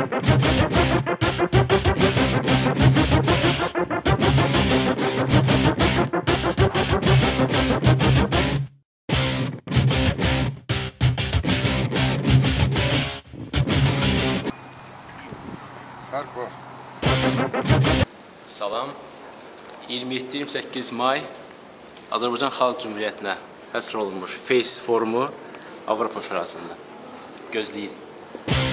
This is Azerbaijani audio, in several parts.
Var. Salam. 27-28 may Azərbaycan Xalq Cümhuriyyətinə həsr olunmuş FACE forumu Avropa Şurasında. Gözləyirik.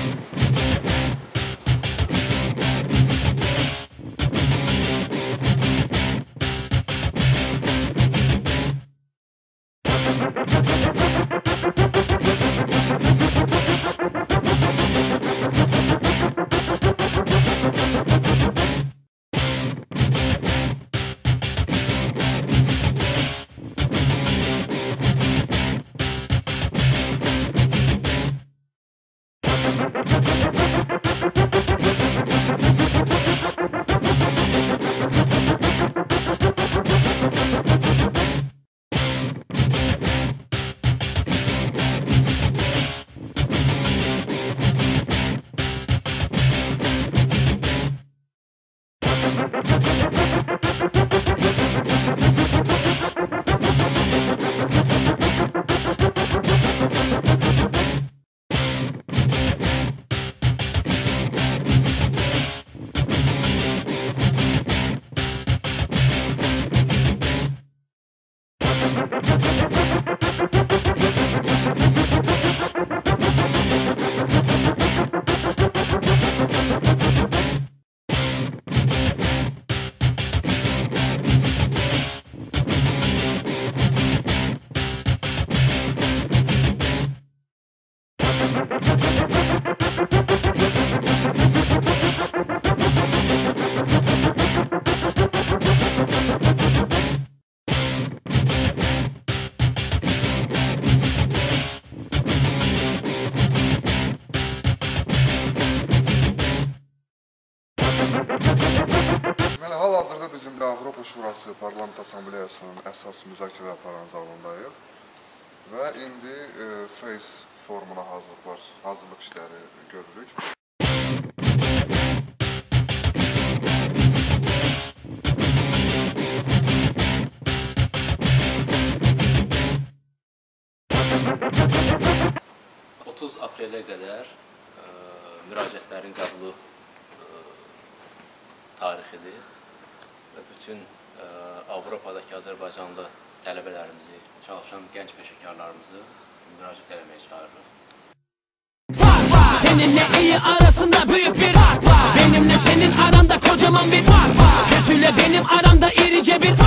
Deməli, hal-hazırda bizim də Avropa Şurası Parlament Assambleyasının əsas müzakirə aparan zalındayıq və indi e, FACE forumuna hazırlıqlar, hazırlıq işləri görürük. Ə, 30 aprelə qədər ə, müraciətlərin qəbulu tarixidir və bütün ə, Avropadakı Azərbaycanlı tələbələrimizi, çalışan gənc peşəkarlarımızı müraciət eləməyə çağırırıq. Fark var. Seninle iyi arasında büyük bir fark var. Benimle senin aranda kocaman bir fark var. Kötüyle benim aramda irice bir fark